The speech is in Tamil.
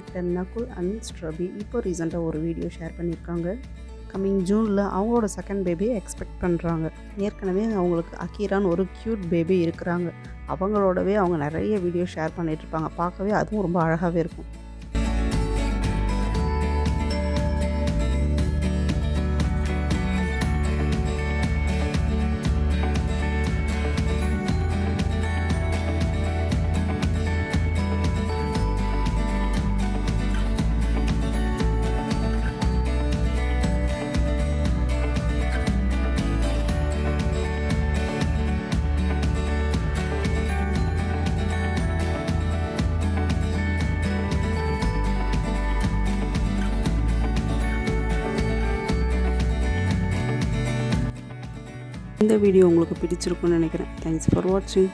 ஆக்டர் நகுல் அண்ட் ஸ்ட்ரபி இப்போ ரீசெண்டாக ஒரு வீடியோ ஷேர் பண்ணியிருக்காங்க. கம்மிங் ஜூனில் அவங்களோட செகண்ட் பேபியை எக்ஸ்பெக்ட் பண்ணுறாங்க ஏற்கனவே அவங்களுக்கு அக்கீரான்னு ஒரு க்யூட் பேபி இருக்கிறாங்க. அவங்களோடவே அவங்க நிறைய வீடியோ ஷேர் பண்ணிகிட்ருப்பாங்க பார்க்கவே அதுவும் ரொம்ப அழகாகவே இருக்கும். இந்த வீடியோ உங்களுக்கு பிடிச்சிருக்குன்னு நினைக்கிறேன். தேங்க்ஸ் ஃபார் வாட்சிங்